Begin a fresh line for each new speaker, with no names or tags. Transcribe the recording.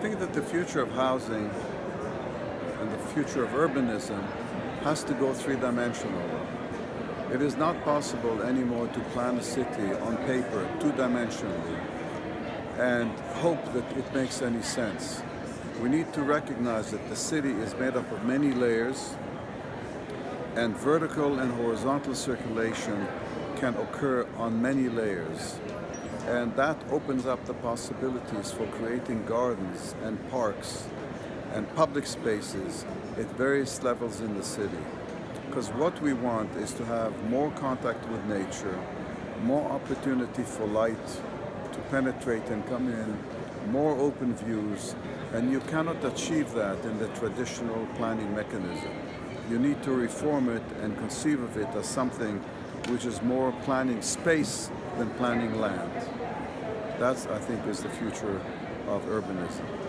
think that the future of housing and the future of urbanism has to go three-dimensional. It is not possible anymore to plan a city on paper two-dimensionally and hope that it makes any sense. We need to recognize that the city is made up of many layers and vertical and horizontal circulation can occur on many layers. And that opens up the possibilities for creating gardens and parks and public spaces at various levels in the city. Because what we want is to have more contact with nature, more opportunity for light to penetrate and come in, more open views, and you cannot achieve that in the traditional planning mechanism. You need to reform it and conceive of it as something which is more planning space than planning land. That's, I think, is the future of urbanism.